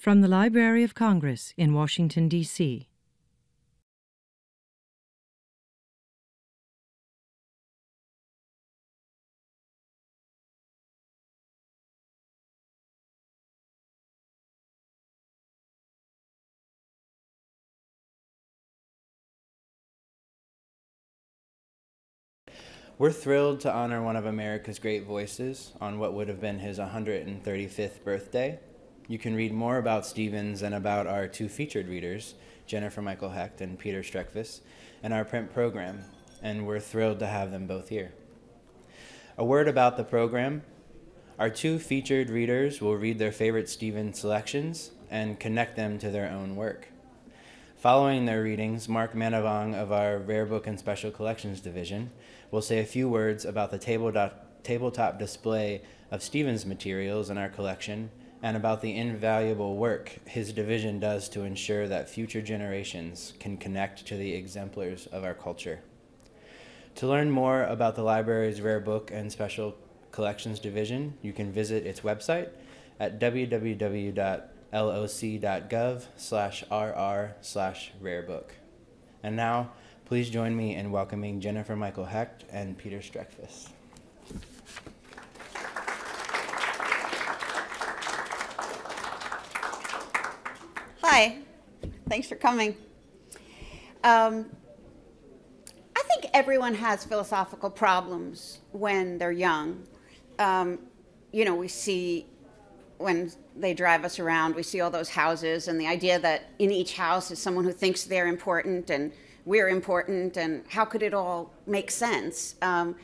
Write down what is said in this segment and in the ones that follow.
From the Library of Congress in Washington, D.C. We're thrilled to honor one of America's great voices on what would have been his 135th birthday. You can read more about Stevens and about our two featured readers, Jennifer Michael Hecht and Peter Streckfus, in our print program, and we're thrilled to have them both here. A word about the program. Our two featured readers will read their favorite Stevens selections and connect them to their own work. Following their readings, Mark Manavong of our Rare Book and Special Collections Division will say a few words about the tabletop display of Stevens materials in our collection and about the invaluable work his division does to ensure that future generations can connect to the exemplars of our culture. To learn more about the library's Rare Book and Special Collections Division, you can visit its website at www.loc.gov slash rr slash rarebook. And now, please join me in welcoming Jennifer Michael Hecht and Peter Streckfus. Hi, thanks for coming. Um, I think everyone has philosophical problems when they're young. Um, you know, we see when they drive us around, we see all those houses, and the idea that in each house is someone who thinks they're important and we're important, and how could it all make sense? Um,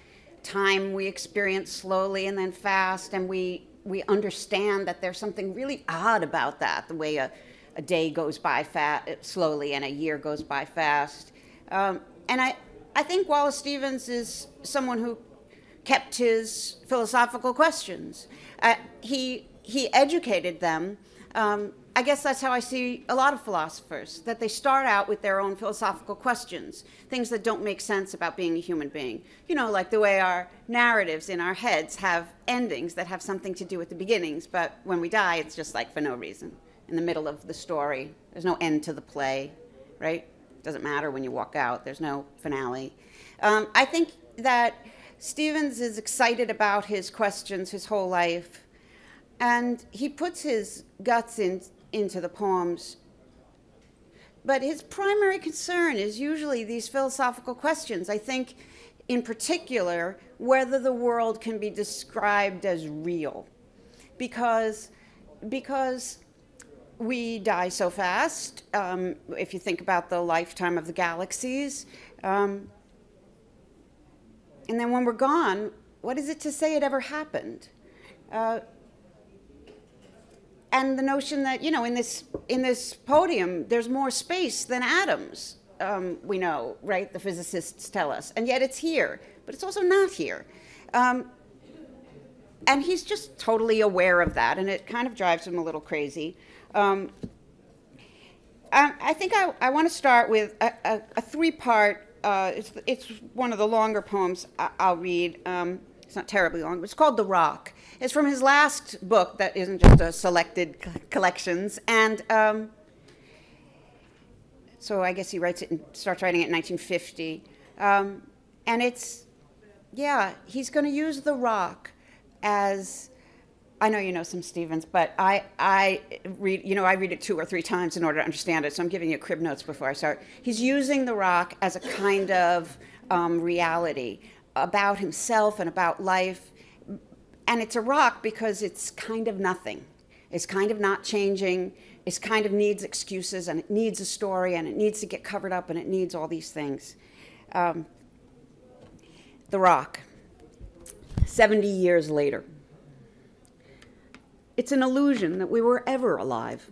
time we experience slowly and then fast, and we we understand that there's something really odd about that, the way a, a day goes by fa- slowly and a year goes by fast. Um, and I, I think Wallace Stevens is someone who kept his philosophical questions. Uh, he he educated them. Um, I guess that's how I see a lot of philosophers, that they start out with their own philosophical questions, things that don't make sense about being a human being. You know, like the way our narratives in our heads have endings that have something to do with the beginnings, but when we die, it's just like for no reason. In the middle of the story, there's no end to the play, right? Doesn't matter when you walk out, there's no finale. Um, I think that Stevens is excited about his questions his whole life and he puts his guts in, into the poems. But his primary concern is usually these philosophical questions. I think, in particular, whether the world can be described as real. Because, because we die so fast, um, if you think about the lifetime of the galaxies. Um, and then when we're gone, what is it to say it ever happened? Uh, and the notion that you know in this in this podium there's more space than atoms um, we know right the physicists tell us and yet it's here but it's also not here um, and he's just totally aware of that and it kind of drives him a little crazy um, I, I, think I, I want to start with a, a, a three part uh, it's, it's one of the longer poems I, will read um, it's not terribly long but it's called the rock it's from his last book that isn't just a selected collections. And um, so I guess he writes it and starts writing it in 1950. Um, and it's, yeah, he's going to use the rock as. I know you know some Stevens, but I, I read, you know, I read it two or three times in order to understand it. So I'm giving you crib notes before I start. He's using the rock as a kind of um, reality about himself and about life and it's a rock because it's kind of nothing. It's kind of not changing. It kind of needs excuses and it needs a story and it needs to get covered up and it needs all these things. Um, the rock, 70 years later. It's an illusion that we were ever alive,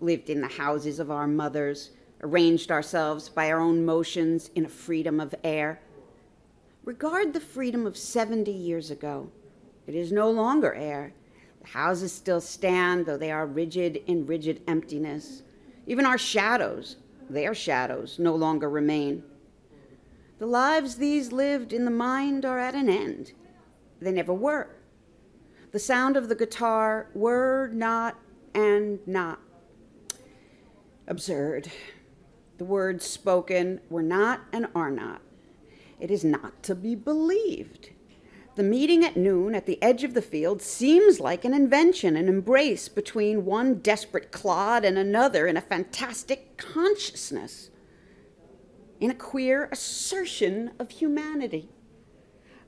lived in the houses of our mothers, arranged ourselves by our own motions in a freedom of air. Regard the freedom of 70 years ago it is no longer air. The houses still stand, though they are rigid in rigid emptiness. Even our shadows, their shadows, no longer remain. The lives these lived in the mind are at an end. They never were. The sound of the guitar were not and not. Absurd. The words spoken were not and are not. It is not to be believed. The meeting at noon at the edge of the field seems like an invention, an embrace between one desperate clod and another in a fantastic consciousness, in a queer assertion of humanity.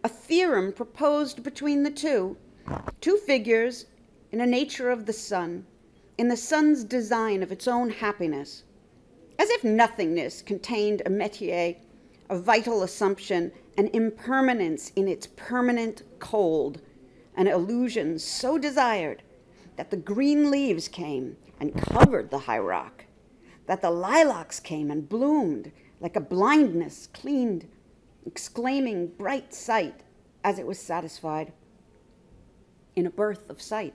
A theorem proposed between the two, two figures in a nature of the sun, in the sun's design of its own happiness, as if nothingness contained a métier, a vital assumption, an impermanence in its permanent cold, an illusion so desired that the green leaves came and covered the high rock, that the lilacs came and bloomed like a blindness cleaned, exclaiming bright sight as it was satisfied. In a birth of sight,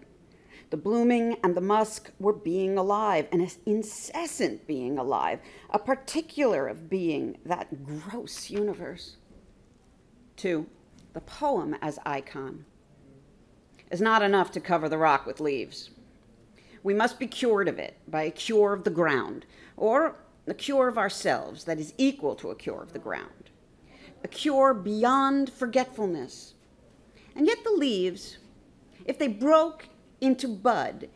the blooming and the musk were being alive, an incessant being alive, a particular of being, that gross universe. Two, the poem as icon is not enough to cover the rock with leaves. We must be cured of it by a cure of the ground, or a cure of ourselves that is equal to a cure of the ground, a cure beyond forgetfulness. And yet, the leaves, if they broke into bud,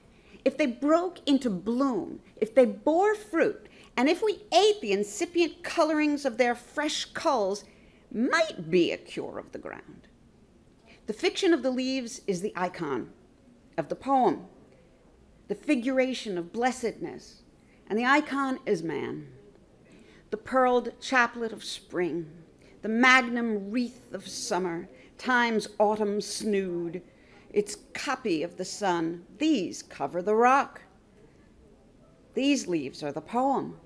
if they broke into bloom, if they bore fruit, and if we ate the incipient colorings of their fresh culls, might be a cure of the ground. The fiction of the leaves is the icon of the poem, the figuration of blessedness, and the icon is man. The pearled chaplet of spring, the magnum wreath of summer, time's autumn snood, its copy of the sun. These cover the rock. These leaves are the poem,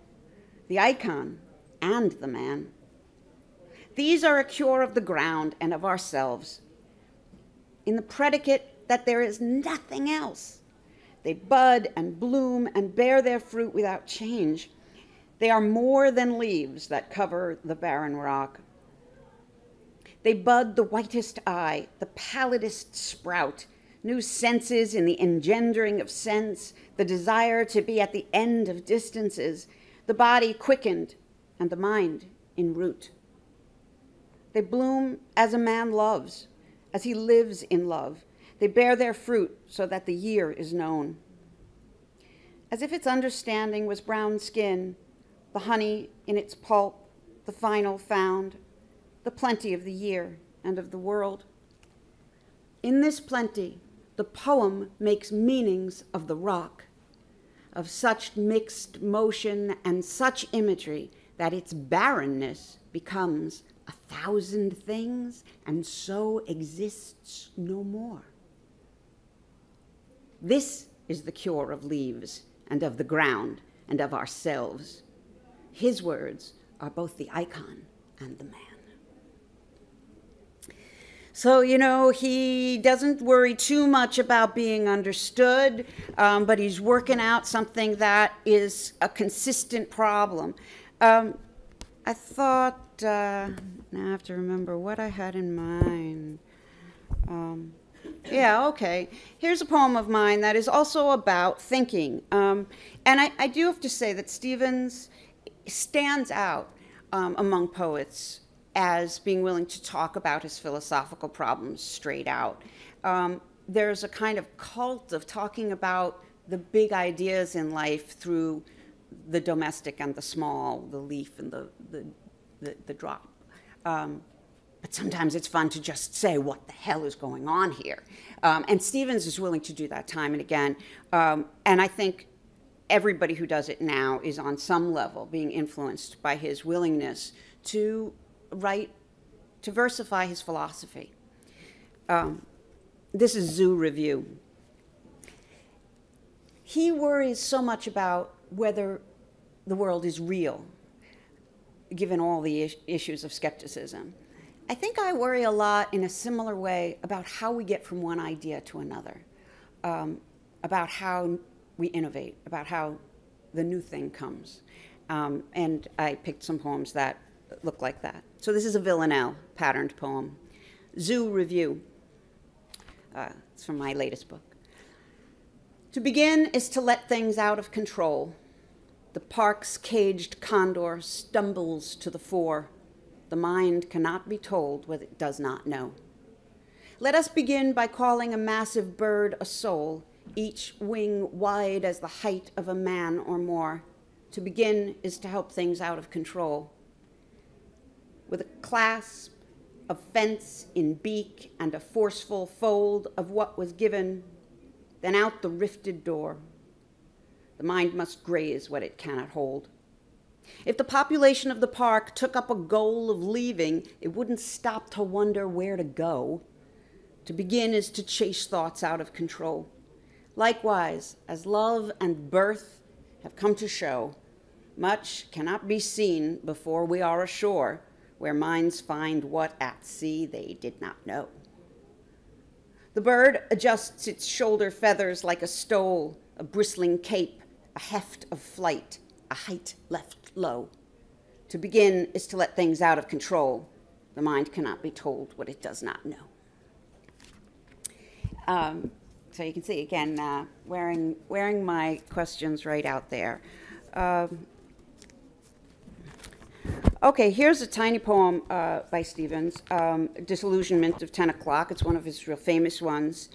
the icon, and the man. These are a cure of the ground and of ourselves. In the predicate that there is nothing else, they bud and bloom and bear their fruit without change. They are more than leaves that cover the barren rock. They bud the whitest eye, the pallidest sprout, new senses in the engendering of sense, the desire to be at the end of distances, the body quickened, and the mind in root. They bloom as a man loves, as he lives in love. They bear their fruit so that the year is known. As if its understanding was brown skin, the honey in its pulp, the final found, the plenty of the year and of the world. In this plenty, the poem makes meanings of the rock, of such mixed motion and such imagery that its barrenness becomes a thousand things and so exists no more. This is the cure of leaves and of the ground and of ourselves. His words are both the icon and the man. So, you know, he doesn't worry too much about being understood, um, but he's working out something that is a consistent problem. Um, I thought, uh, now I have to remember what I had in mind. Um, yeah, okay. Here's a poem of mine that is also about thinking. Um, and I, I, do have to say that Stevens stands out um, among poets as being willing to talk about his philosophical problems straight out. Um, there's a kind of cult of talking about the big ideas in life through the domestic and the small, the leaf and the, the, the, the drop. Um, but sometimes it's fun to just say, what the hell is going on here? Um, and Stevens is willing to do that time and again. Um, and I think everybody who does it now is on some level being influenced by his willingness to write, to versify his philosophy. Um, this is Zoo Review. He worries so much about whether the world is real, given all the is- issues of skepticism. I think I worry a lot in a similar way about how we get from one idea to another, um, about how we innovate, about how the new thing comes. Um, and I picked some poems that look like that. So this is a Villanelle patterned poem. Zoo Review. Uh, it's from my latest book. To begin is to let things out of control. The park's caged condor stumbles to the fore. The mind cannot be told what it does not know. Let us begin by calling a massive bird a soul, each wing wide as the height of a man or more. To begin is to help things out of control. With a clasp, of fence in beak, and a forceful fold of what was given, then out the rifted door. The mind must graze what it cannot hold. If the population of the park took up a goal of leaving, it wouldn't stop to wonder where to go. To begin is to chase thoughts out of control. Likewise, as love and birth have come to show, much cannot be seen before we are ashore, where minds find what at sea they did not know. The bird adjusts its shoulder feathers like a stole, a bristling cape, a heft of flight, a height left low. To begin is to let things out of control. The mind cannot be told what it does not know. Um, so you can see again, uh, wearing wearing my questions right out there. Um, okay, here's a tiny poem uh, by Stevens, um, "Disillusionment of Ten O'clock." It's one of his real famous ones.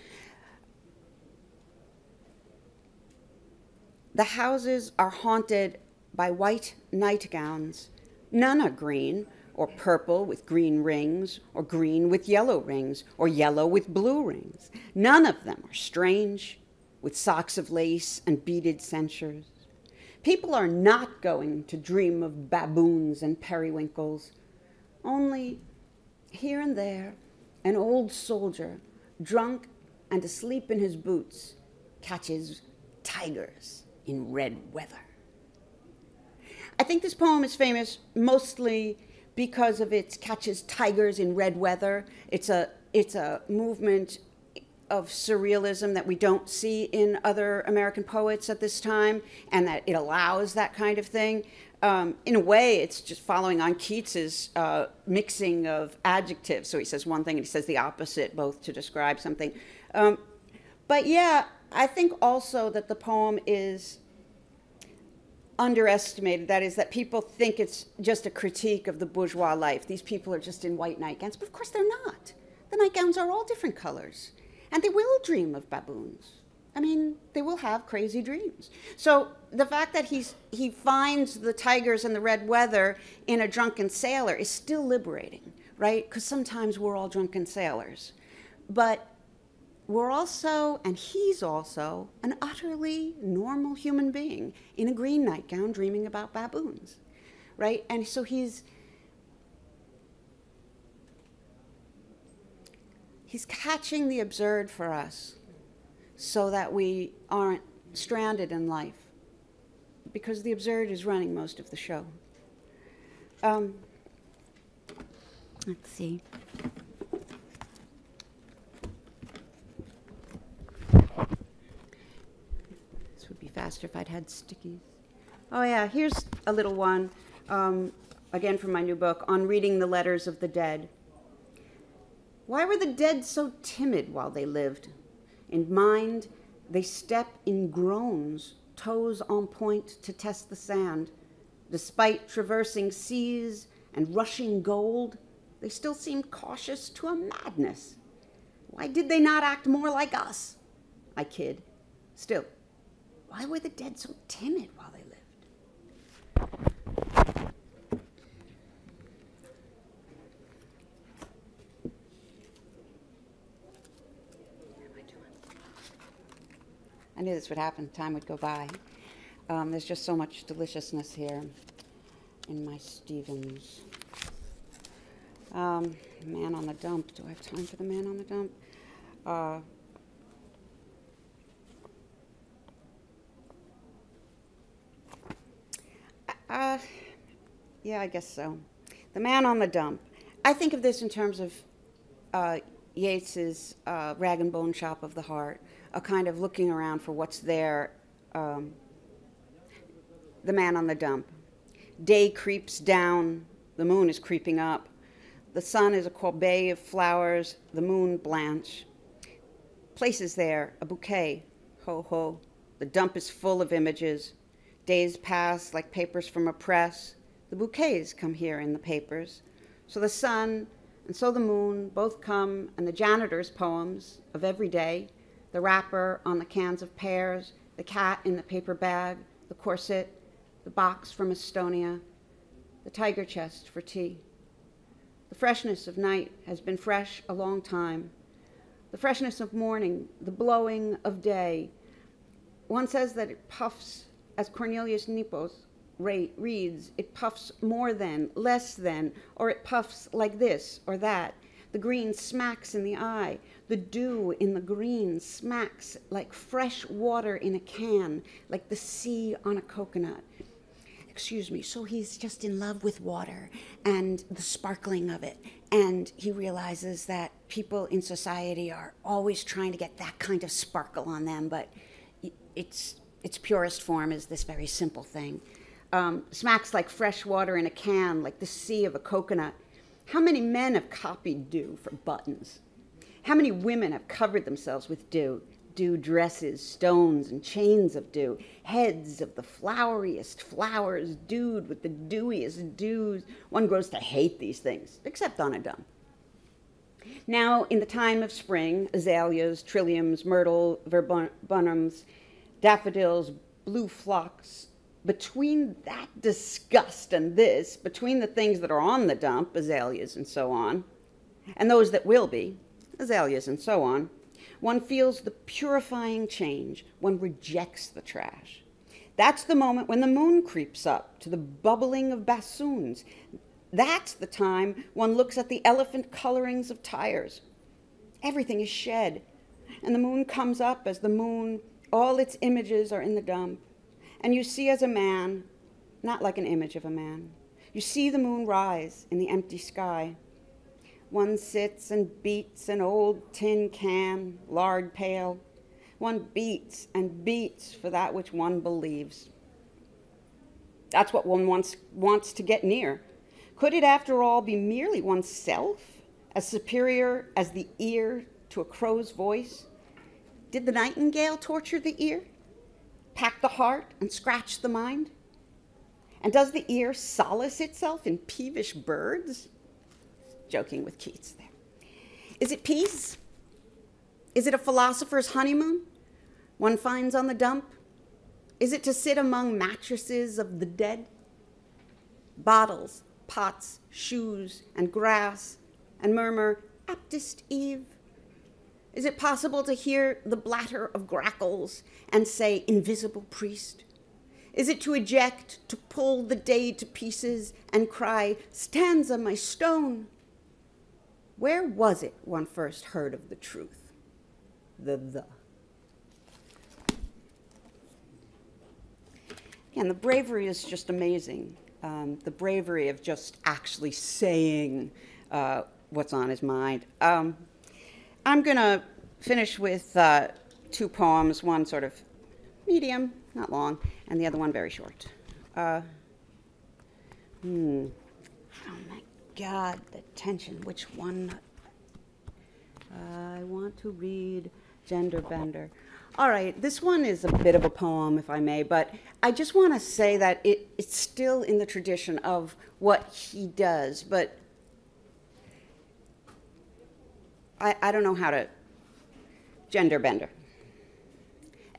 The houses are haunted by white nightgowns. None are green, or purple with green rings, or green with yellow rings, or yellow with blue rings. None of them are strange, with socks of lace and beaded censers. People are not going to dream of baboons and periwinkles. Only here and there, an old soldier, drunk and asleep in his boots, catches tigers in red weather. I think this poem is famous mostly because of its catches tigers in red weather. It's a it's a movement of surrealism that we don't see in other American poets at this time, and that it allows that kind of thing. Um, in a way, it's just following on Keats's uh, mixing of adjectives. So he says one thing and he says the opposite, both to describe something. Um, but yeah, I think also that the poem is underestimated. That is, that people think it's just a critique of the bourgeois life. These people are just in white nightgowns. But of course, they're not. The nightgowns are all different colors. And they will dream of baboons. I mean, they will have crazy dreams. So the fact that he's, he finds the tigers and the red weather in a drunken sailor is still liberating, right? Because sometimes we're all drunken sailors. But we're also, and he's also, an utterly normal human being in a green nightgown dreaming about baboons, right? And so he's he's catching the absurd for us so that we aren't stranded in life because the absurd is running most of the show. Um, let's see. This would be faster if I'd had stickies. Oh, yeah, here's a little one, um, again from my new book, on reading the letters of the dead. Why were the dead so timid while they lived? In mind, they step in groans, toes on point to test the sand. Despite traversing seas and rushing gold, they still seemed cautious to a madness. Why did they not act more like us? I kid. Still, why were the dead so timid while they lived? Knew this would happen. Time would go by. Um, there's just so much deliciousness here in my Stevens. Um, man on the dump. Do I have time for the man on the dump? Uh, Uh, yeah, I guess so. The Man on the Dump. I think of this in terms of uh, Yeats's uh, Rag and Bone Shop of the Heart, a kind of looking around for what's there. Um, the Man on the Dump. Day creeps down, the moon is creeping up. The sun is a corbeille of flowers, the moon Blanche. Places there, a bouquet. Ho ho. The dump is full of images. Days pass like papers from a press. The bouquets come here in the papers. So the sun and so the moon both come, and the janitor's poems of every day the wrapper on the cans of pears, the cat in the paper bag, the corset, the box from Estonia, the tiger chest for tea. The freshness of night has been fresh a long time. The freshness of morning, the blowing of day. One says that it puffs, as Cornelius Nepos reads, it puffs more than, less than, or it puffs like this or that. The green smacks in the eye. The dew in the green smacks like fresh water in a can, like the sea on a coconut. Excuse me. So he's just in love with water and the sparkling of it. And he realizes that people in society are always trying to get that kind of sparkle on them, but its, its purest form is this very simple thing. Um, smacks like fresh water in a can, like the sea of a coconut. How many men have copied dew for buttons? How many women have covered themselves with dew? Dew dresses, stones, and chains of dew, heads of the floweriest flowers, dewed with the dewiest dews. One grows to hate these things, except on a dump. Now, in the time of spring, azaleas, trilliums, myrtle, viburnums, daffodils, blue phlox, between that disgust and this, between the things that are on the dump, azaleas and so on, and those that will be, azaleas and so on, one feels the purifying change. One rejects the trash. That's the moment when the moon creeps up to the bubbling of bassoons. That's the time one looks at the elephant colorings of tires. Everything is shed, and the moon comes up as the moon, all its images are in the dump. And you see as a man, not like an image of a man, you see the moon rise in the empty sky. One sits and beats an old tin can, lard pail. One beats and beats for that which one believes. That's what one wants, wants to get near. Could it, after all, be merely oneself, as superior as the ear to a crow's voice? Did the nightingale torture the ear? Pack the heart and scratch the mind? And does the ear solace itself in peevish birds? Joking with Keats there. Is it peace? Is it a philosopher's honeymoon one finds on the dump? Is it to sit among mattresses of the dead? Bottles, pots, shoes, and grass, and murmur, Aptest Eve, is it possible to hear the blatter of grackles and say, invisible priest? Is it to eject, to pull the day to pieces and cry, stanza my stone? Where was it one first heard of the truth? The the. And the bravery is just amazing. Um, the bravery of just actually saying uh, what's on his mind. Um, I'm going to finish with uh, two poems, one sort of medium, not long, and the other one very short. Uh, hmm. Oh my God, the tension. Which one? I want to read Gender Bender. All right, this one is a bit of a poem, if I may, but I just want to say that it, it's still in the tradition of what he does, but I, I don't know how to gender bender.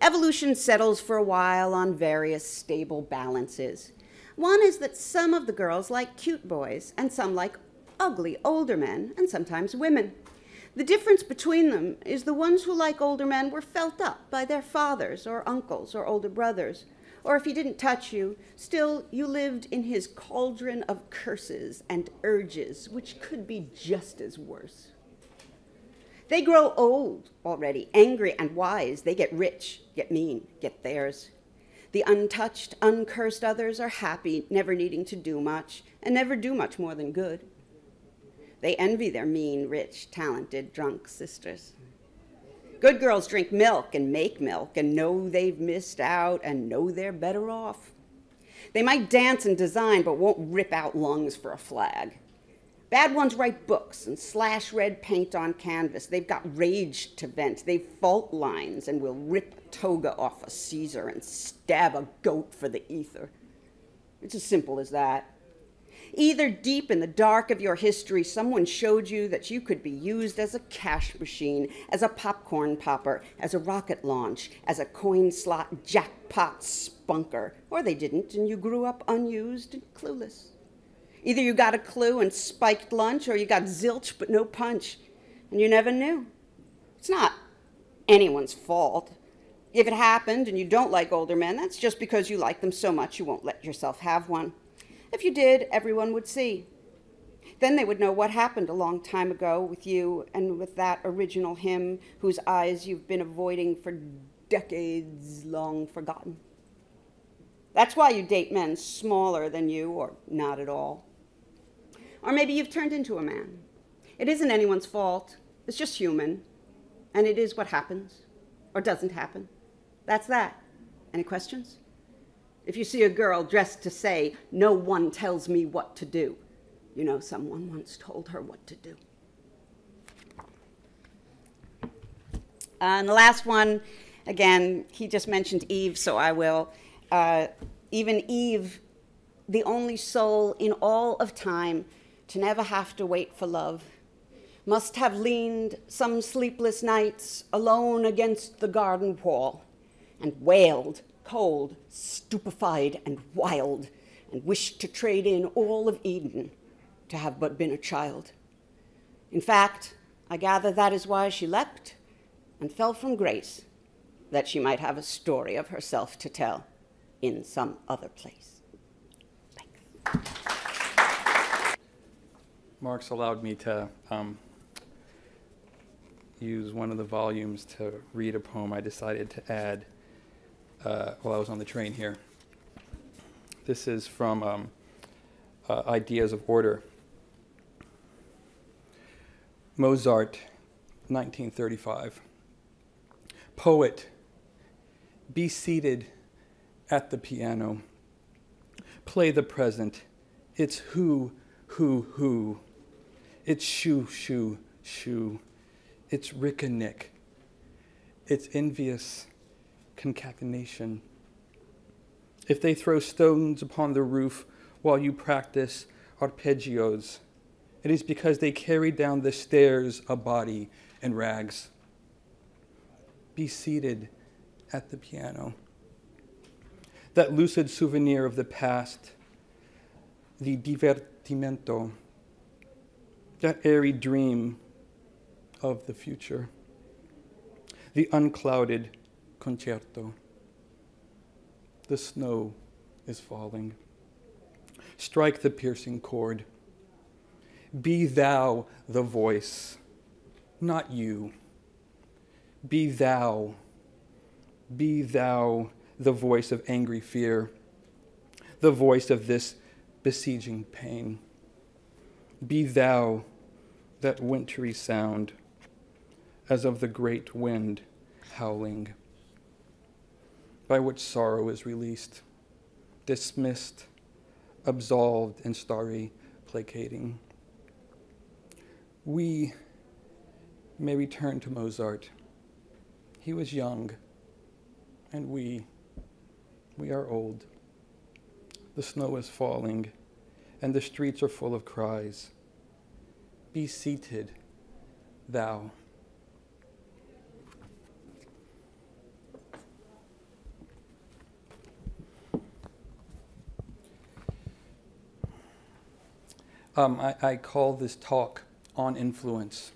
Evolution settles for a while on various stable balances. One is that some of the girls like cute boys, and some like ugly older men, and sometimes women. The difference between them is the ones who like older men were felt up by their fathers or uncles or older brothers. Or if he didn't touch you, still you lived in his cauldron of curses and urges, which could be just as worse. They grow old already, angry and wise. They get rich, get mean, get theirs. The untouched, uncursed others are happy, never needing to do much, and never do much more than good. They envy their mean, rich, talented, drunk sisters. Good girls drink milk and make milk and know they've missed out and know they're better off. They might dance and design, but won't rip out lungs for a flag. Bad ones write books and slash red paint on canvas. They've got rage to vent. They've fault lines and will rip a toga off a Caesar and stab a goat for the ether. It's as simple as that. Either deep in the dark of your history, someone showed you that you could be used as a cash machine, as a popcorn popper, as a rocket launch, as a coin slot jackpot spunker, or they didn't, and you grew up unused and clueless. Either you got a clue and spiked lunch, or you got zilch but no punch, and you never knew. It's not anyone's fault. If it happened and you don't like older men, that's just because you like them so much you won't let yourself have one. If you did, everyone would see. Then they would know what happened a long time ago with you and with that original him whose eyes you've been avoiding for decades long forgotten. That's why you date men smaller than you or not at all. Or maybe you've turned into a man. It isn't anyone's fault, it's just human. And it is what happens or doesn't happen. That's that. Any questions? If you see a girl dressed to say, No one tells me what to do, you know someone once told her what to do. and the last one, again, he just mentioned Eve, so I will. Uh, even Eve, the only soul in all of time to never have to wait for love, must have leaned some sleepless nights alone against the garden wall and wailed cold, stupefied, and wild, and wished to trade in all of Eden to have but been a child. In fact, I gather that is why she leapt and fell from grace, that she might have a story of herself to tell in some other place. Thanks. Mark's allowed me to um, use one of the volumes to read a poem I decided to add uh, while I was on the train here. This is from um, uh, Ideas of Order. Mozart, 1935. Poet, be seated at the piano. Play the present. It's who, who, who. It's shoo, shoo, shoo. It's Rick and Nick. It's envious cachinnation. If they throw stones upon the roof while you practice arpeggios, it is because they carry down the stairs a body in rags. Be seated at the piano. That lucid souvenir of the past, the divertimento, that airy dream of the future, the unclouded concerto. The snow is falling. Strike the piercing chord. Be thou the voice, not you. Be thou, be thou the voice of angry fear, the voice of this besieging pain. Be thou that wintry sound as of the great wind howling by which sorrow is released, dismissed, absolved, and starry placating. We may return to Mozart. He was young, and we, we are old. The snow is falling, and the streets are full of cries. Be seated, thou. Um, I, I call this talk on influence.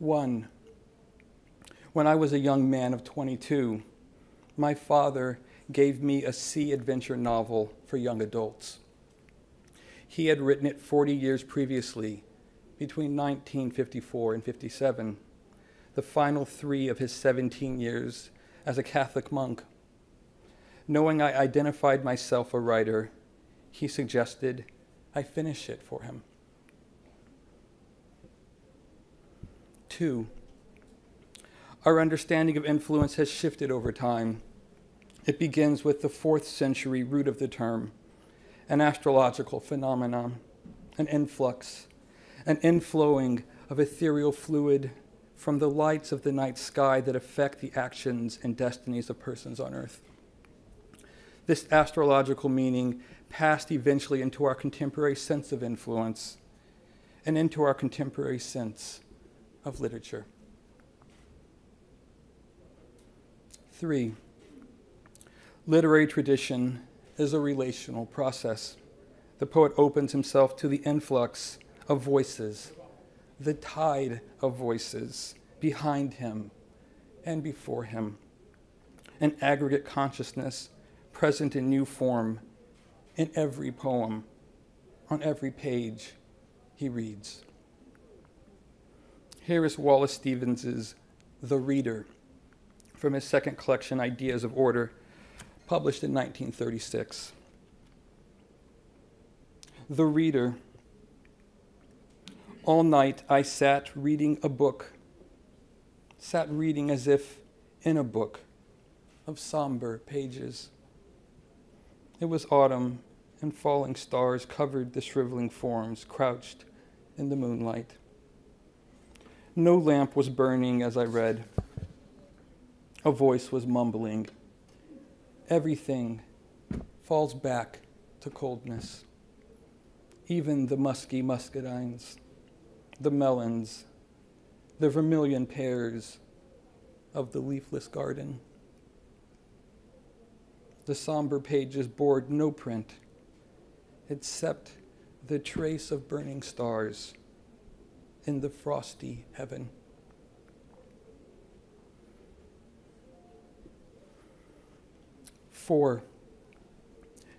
One, when I was a young man of 22, my father gave me a sea adventure novel for young adults. He had written it 40 years previously, between 1954 and 57, the final three of his 17 years as a Catholic monk. Knowing I identified myself a writer, he suggested I finish it for him. Two, our understanding of influence has shifted over time. It begins with the fourth century root of the term, an astrological phenomenon, an influx, an inflowing of ethereal fluid from the lights of the night sky that affect the actions and destinies of persons on earth. This astrological meaning passed eventually into our contemporary sense of influence and into our contemporary sense of literature. Three, literary tradition is a relational process. The poet opens himself to the influx of voices the tide of voices behind him and before him, an aggregate consciousness present in new form in every poem, on every page he reads. Here is Wallace Stevens's The Reader from his second collection, Ideas of Order, published in 1936. The Reader all night I sat reading a book, sat reading as if in a book of somber pages. It was autumn, and falling stars covered the shriveling forms crouched in the moonlight. No lamp was burning as I read. A voice was mumbling. Everything falls back to coldness, even the musky muscadines the melons, the vermilion pears of the leafless garden. The somber pages bore no print except the trace of burning stars in the frosty heaven. Four,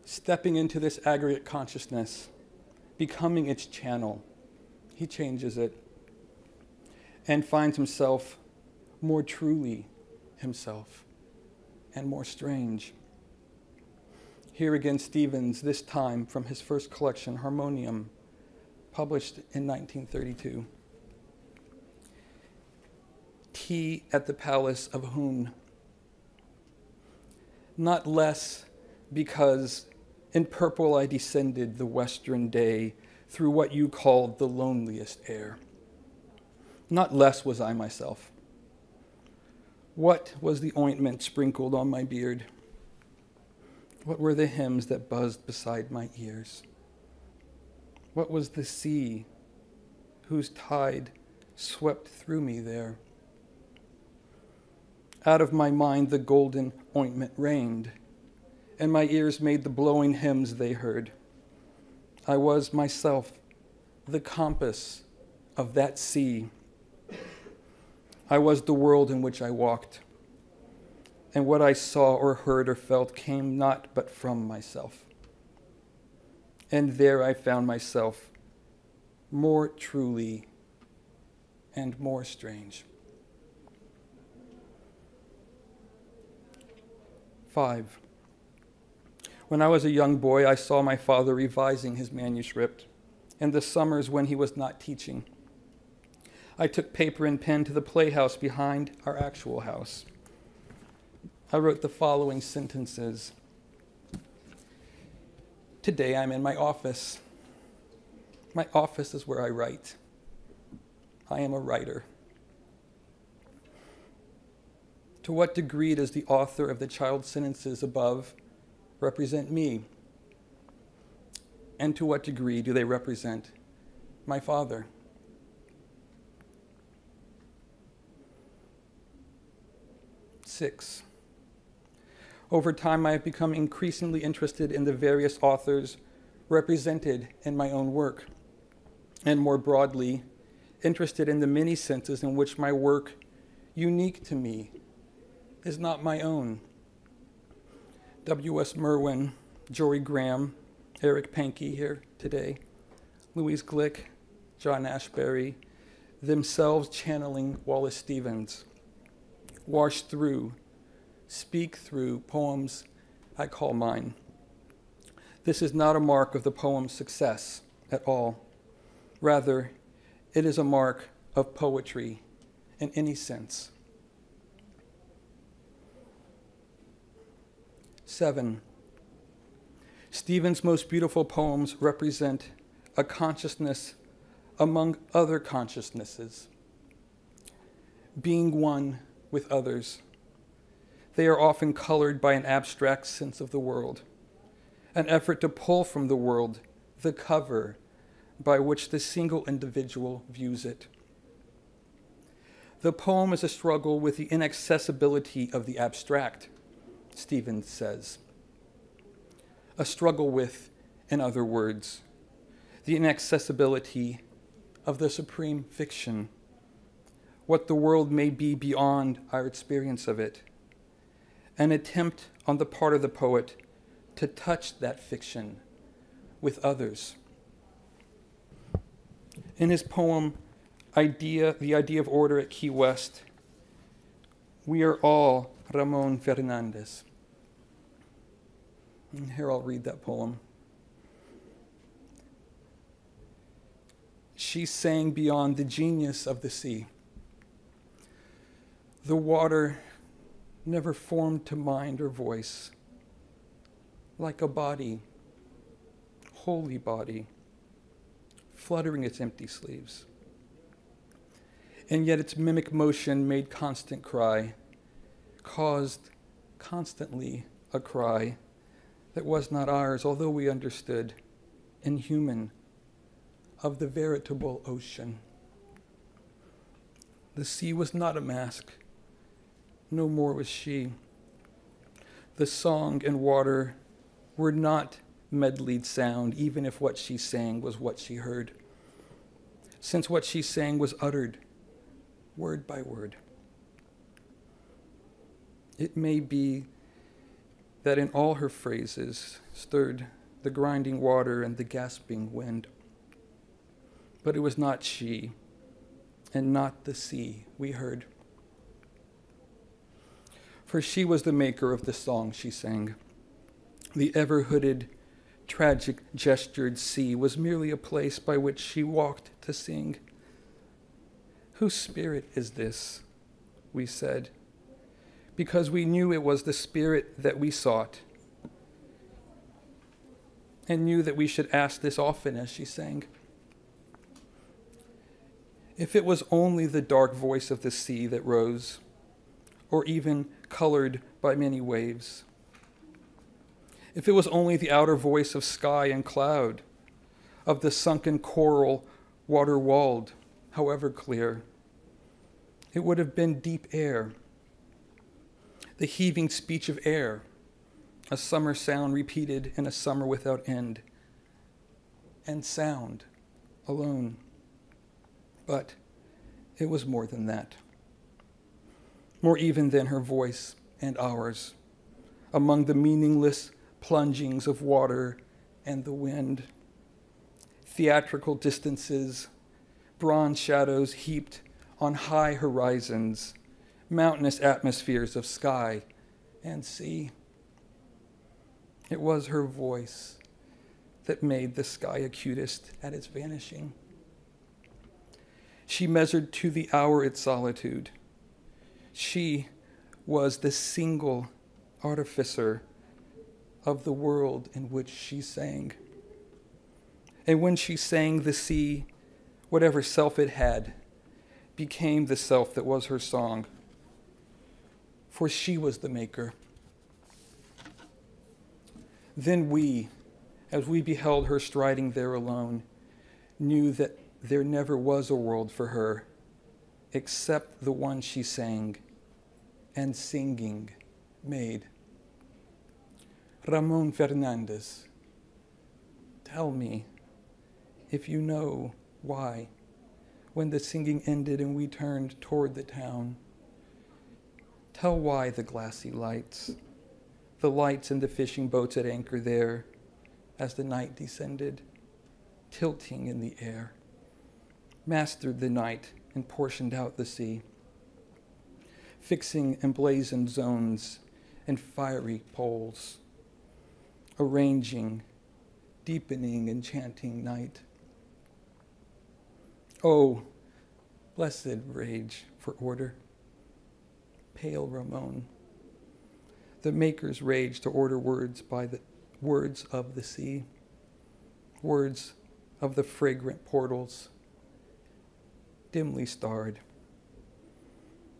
stepping into this aggregate consciousness, becoming its channel he changes it and finds himself more truly himself and more strange. Here again, Stevens, this time from his first collection, Harmonium, published in 1932. Tea at the Palace of Hoon. Not less because in purple I descended the western day through what you called the loneliest air. Not less was I myself. What was the ointment sprinkled on my beard? What were the hymns that buzzed beside my ears? What was the sea whose tide swept through me there? Out of my mind the golden ointment rained, and my ears made the blowing hymns they heard. I was myself the compass of that sea. I was the world in which I walked. And what I saw or heard or felt came not but from myself. And there I found myself more truly and more strange. Five. When I was a young boy, I saw my father revising his manuscript in the summers when he was not teaching. I took paper and pen to the playhouse behind our actual house. I wrote the following sentences. Today I'm in my office. My office is where I write. I am a writer. To what degree does the author of the child sentences above represent me? And to what degree do they represent my Father? Six. Over time, I have become increasingly interested in the various authors represented in my own work, and more broadly, interested in the many senses in which my work, unique to me, is not my own W.S. Merwin, Jorie Graham, Eric Pankey here today, Louise Glück, John Ashbery, themselves channeling Wallace Stevens, wash through, speak through poems I call mine. This is not a mark of the poem's success at all. Rather, it is a mark of poetry in any sense. Seven, Stevens' most beautiful poems represent a consciousness among other consciousnesses, being one with others. They are often colored by an abstract sense of the world, an effort to pull from the world the cover by which the single individual views it. The poem is a struggle with the inaccessibility of the abstract, Stevens says. A struggle with, in other words, the inaccessibility of the supreme fiction, what the world may be beyond our experience of it. An attempt on the part of the poet to touch that fiction with others. In his poem, idea, The Idea of Order at Key West, we are all Ramon Fernandez. And here I'll read that poem. She sang beyond the genius of the sea. The water never formed to mind or voice, like a body, wholly body, fluttering its empty sleeves. And yet its mimic motion made constant cry, caused constantly a cry that was not ours, although we understood, inhuman, of the veritable ocean. The sea was not a mask, no more was she. The song and water were not medleyed sound, even if what she sang was what she heard, since what she sang was uttered word by word. It may be that in all her phrases stirred the grinding water and the gasping wind. But it was not she and not the sea we heard. For she was the maker of the song she sang. The ever hooded, tragic gestured sea was merely a place by which she walked to sing. Whose spirit is this? We said because we knew it was the Spirit that we sought and knew that we should ask this often as she sang. If it was only the dark voice of the sea that rose, or even colored by many waves, if it was only the outer voice of sky and cloud, of the sunken coral water walled, however clear, it would have been deep air the heaving speech of air, a summer sound repeated in a summer without end, and sound alone. But it was more than that, more even than her voice and ours, among the meaningless plungings of water and the wind, theatrical distances, bronze shadows heaped on high horizons mountainous atmospheres of sky and sea. It was her voice that made the sky acutest at its vanishing. She measured to the hour its solitude. She was the single artificer of the world in which she sang. And when she sang, the sea, whatever self it had, became the self that was her song for she was the maker. Then we, as we beheld her striding there alone, knew that there never was a world for her except the one she sang and singing made. Ramon Fernandez, tell me if you know why, when the singing ended and we turned toward the town, Tell why the glassy lights, the lights in the fishing boats at anchor there, as the night descended, tilting in the air, mastered the night and portioned out the sea, fixing emblazoned zones and fiery poles, arranging, deepening, enchanting night. Oh, blessed rage for order pale Ramon. The makers rage to order words by the words of the sea, words of the fragrant portals, dimly starred,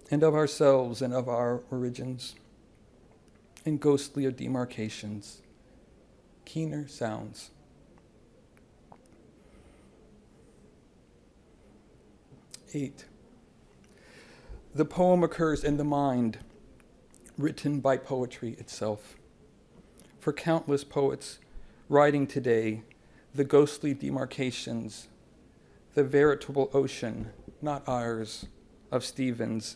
and of ourselves and of our origins, in ghostlier demarcations, keener sounds. Eight. The poem occurs in the mind, written by poetry itself. For countless poets writing today, the ghostly demarcations, the veritable ocean, not ours, of Stevens,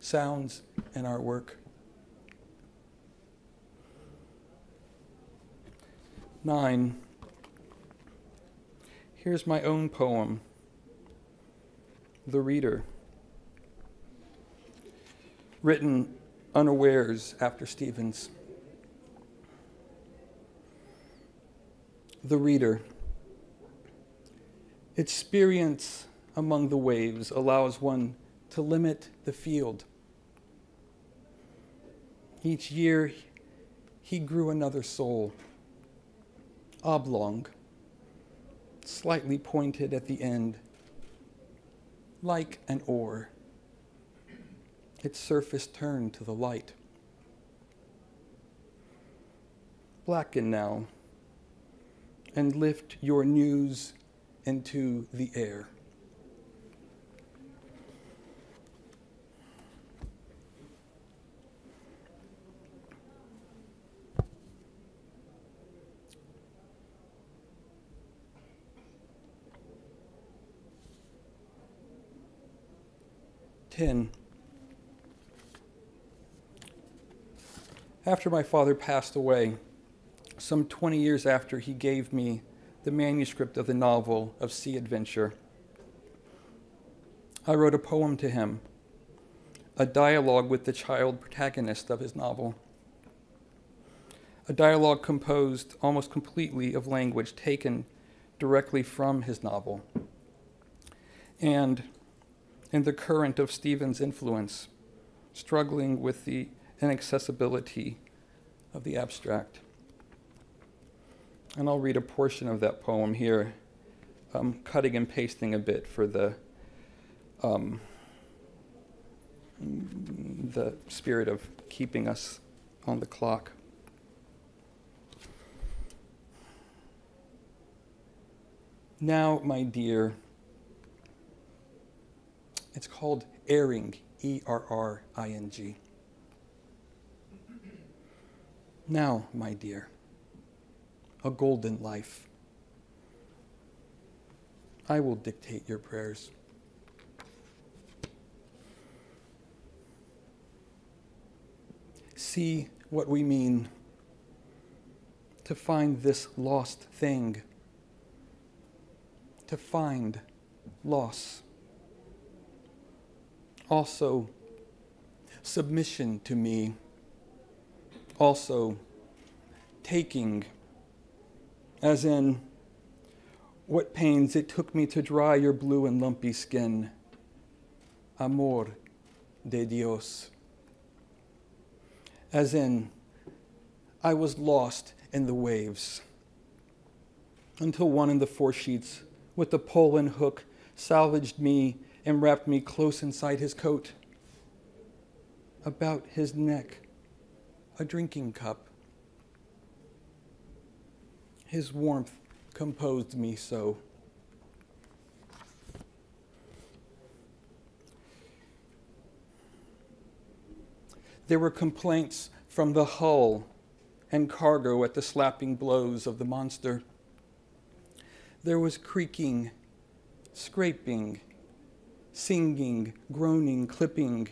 sounds in our work. Nine. Here's my own poem, The Reader written unawares after Stevens. The reader. Experience among the waves allows one to limit the field. Each year, he grew another soul, oblong, slightly pointed at the end, like an oar its surface turned to the light. Blacken now and lift your news into the air. Ten. After my father passed away, some 20 years after he gave me the manuscript of the novel of Sea Adventure, I wrote a poem to him, a dialogue with the child protagonist of his novel. A dialogue composed almost completely of language taken directly from his novel. And in the current of Stevens' influence, struggling with the inaccessibility of the abstract. And I'll read a portion of that poem here, um, cutting and pasting a bit for the, um, the spirit of keeping us on the clock. Now, my dear, it's called erring, E R R I N G. Now, my dear, a golden life. I will dictate your prayers. See what we mean to find this lost thing, to find loss. Also, submission to me also taking, as in, what pains it took me to dry your blue and lumpy skin. Amor de Dios. As in, I was lost in the waves until one in the foresheets with the pole and hook salvaged me and wrapped me close inside his coat. About his neck, a drinking cup. His warmth composed me so. There were complaints from the hull and cargo at the slapping blows of the monster. There was creaking, scraping, singing, groaning, clipping,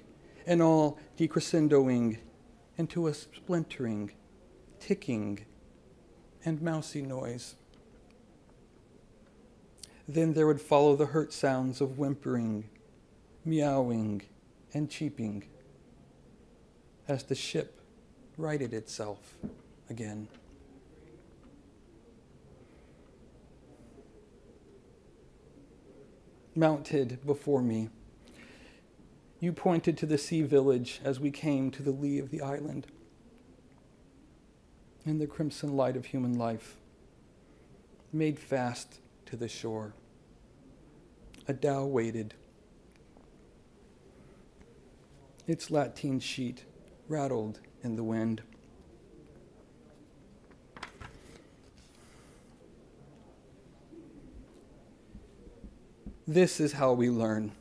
and all decrescendoing into a splintering, ticking, and mousy noise. Then there would follow the hurt sounds of whimpering, meowing, and cheeping as the ship righted itself again. Mounted before me, you pointed to the sea village as we came to the lee of the island. In the crimson light of human life, made fast to the shore. A dhow waited. Its lateen sheet rattled in the wind. This is how we learn.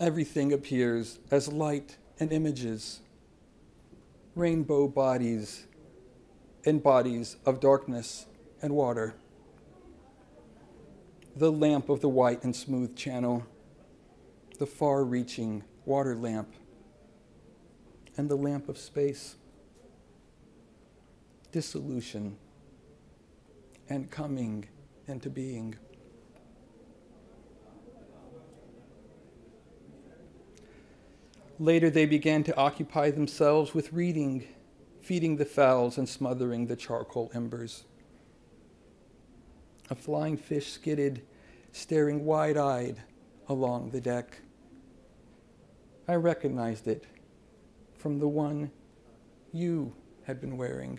Everything appears as light and images, rainbow bodies and bodies of darkness and water. The lamp of the white and smooth channel, the far reaching water lamp, and the lamp of space. Dissolution and coming into being. Later, they began to occupy themselves with reading, feeding the fowls, and smothering the charcoal embers. A flying fish skidded, staring wide eyed along the deck. I recognized it from the one you had been wearing.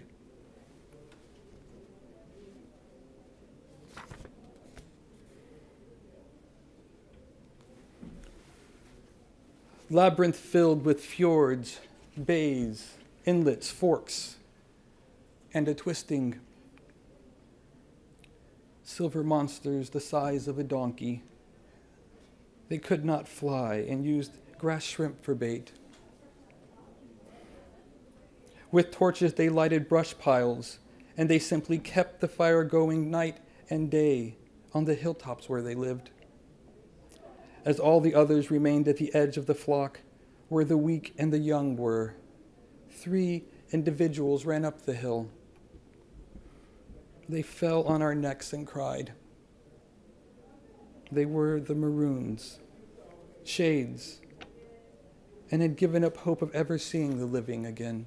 Labyrinth filled with fjords, bays, inlets, forks, and a twisting. Silver monsters the size of a donkey. They could not fly and used grass shrimp for bait. With torches, they lighted brush piles, and they simply kept the fire going night and day on the hilltops where they lived as all the others remained at the edge of the flock, where the weak and the young were. Three individuals ran up the hill. They fell on our necks and cried. They were the maroons, shades, and had given up hope of ever seeing the living again.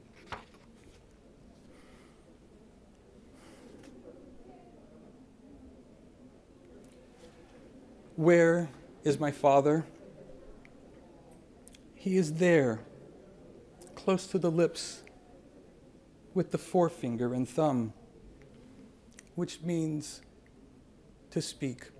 Where is my Father. He is there, close to the lips, with the forefinger and thumb, which means to speak.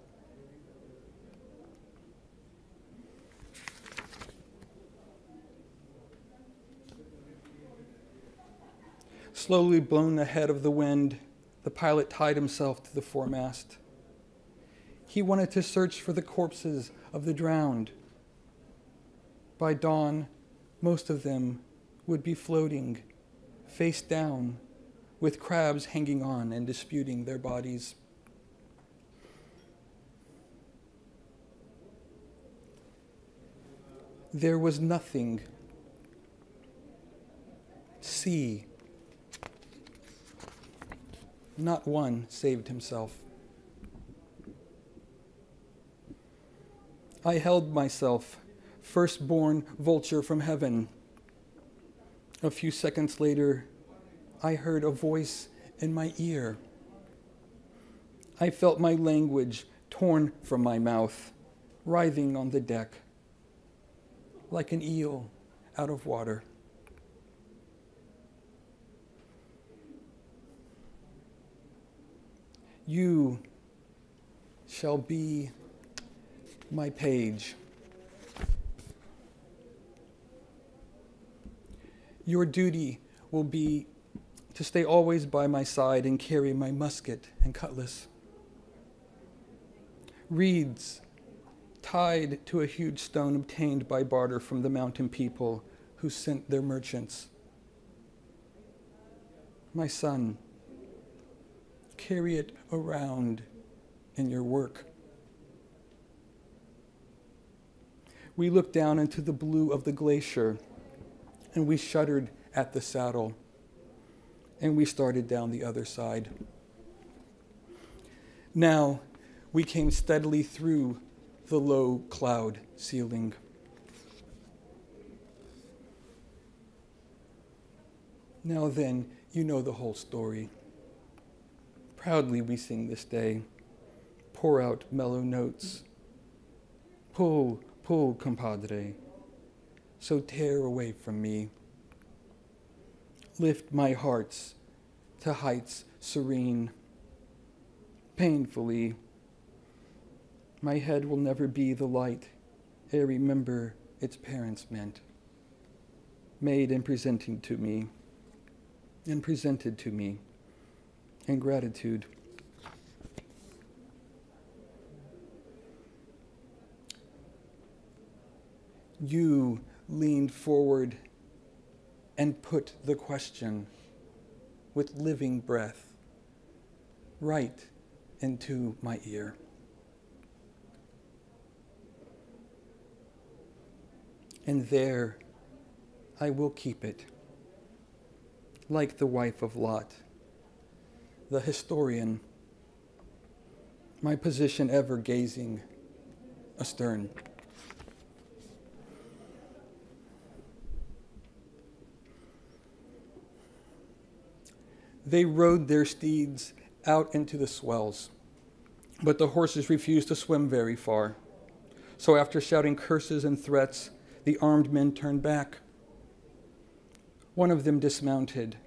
Slowly blown ahead of the wind, the pilot tied himself to the foremast. He wanted to search for the corpses of the drowned. By dawn, most of them would be floating, face down, with crabs hanging on and disputing their bodies. There was nothing. Sea. Not one saved himself. I held myself, firstborn vulture from heaven. A few seconds later, I heard a voice in my ear. I felt my language torn from my mouth, writhing on the deck, like an eel out of water. You shall be my page. Your duty will be to stay always by my side and carry my musket and cutlass. Reeds tied to a huge stone obtained by barter from the mountain people who sent their merchants. My son, carry it around in your work. We looked down into the blue of the glacier and we shuddered at the saddle and we started down the other side. Now we came steadily through the low cloud ceiling. Now then, you know the whole story. Proudly we sing this day, pour out mellow notes, pull Pull, compadre, so tear away from me. Lift my hearts to heights serene. Painfully, My head will never be the light I remember its parents meant, made and presenting to me, and presented to me, in gratitude. You leaned forward and put the question with living breath right into my ear. And there I will keep it, like the wife of Lot, the historian, my position ever gazing astern. They rode their steeds out into the swells, but the horses refused to swim very far. So, after shouting curses and threats, the armed men turned back. One of them dismounted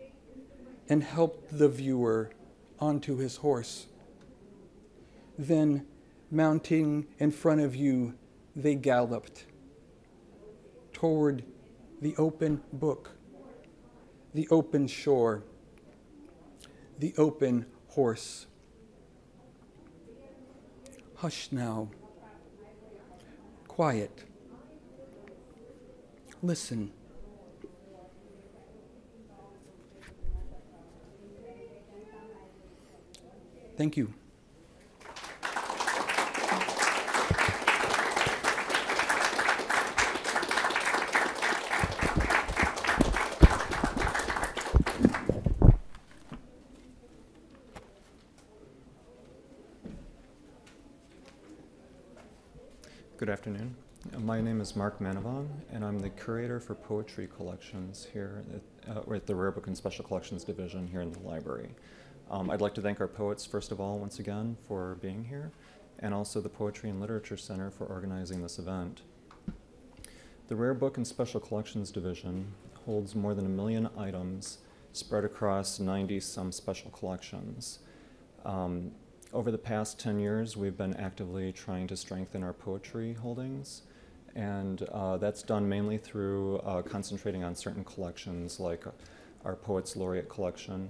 and helped the viewer onto his horse. Then, mounting in front of you, they galloped toward the open book, the open shore, the open horse. Hush now. Quiet. Listen. Thank you. Good afternoon. My name is Mark Manavong, and I'm the curator for poetry collections here at, uh, at the Rare Book and Special Collections Division here in the library. Um, I'd like to thank our poets, first of all, once again, for being here, and also the Poetry and Literature Center for organizing this event. The Rare Book and Special Collections Division holds more than a million items spread across 90 some special collections. Um, over the past 10 years, we've been actively trying to strengthen our poetry holdings, and uh, that's done mainly through uh, concentrating on certain collections like our Poets Laureate collection,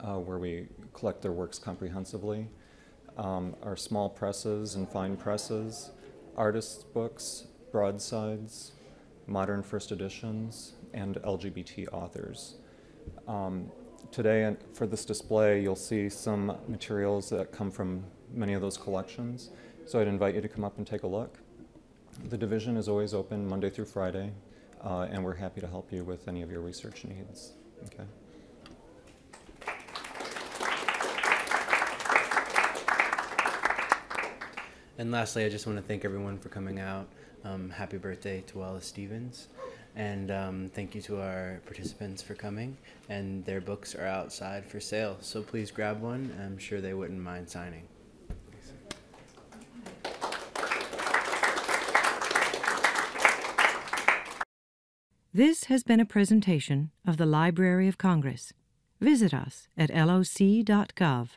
uh, where we collect their works comprehensively, um, our small presses and fine presses, artists' books, broadsides, modern first editions, and LGBT authors. Um, today, and for this display, you'll see some materials that come from many of those collections. So I'd invite you to come up and take a look. The division is always open Monday through Friday, uh, and we're happy to help you with any of your research needs. Okay. And lastly, I just want to thank everyone for coming out. Um, happy birthday to Wallace Stevens. And um, thank you to our participants for coming. And their books are outside for sale. So please grab one. I'm sure they wouldn't mind signing. This has been a presentation of the Library of Congress. Visit us at loc.gov.